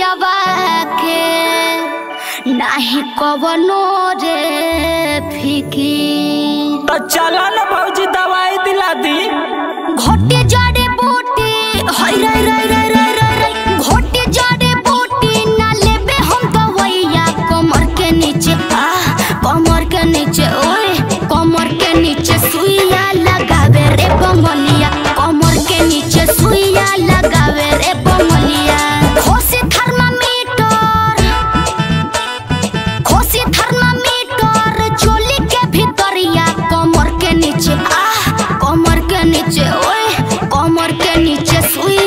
पियवा के नाही कवनो रे फिकी। तो चलन भौजी दवाई दिला दी। घोटे जड़े बूटी हई रई रई रई रई रई रई घोटे जड़े बूटी ना लेबे हम तो दवाइया कमर के नीचे। आ कमर के नीचे Can you just? suyo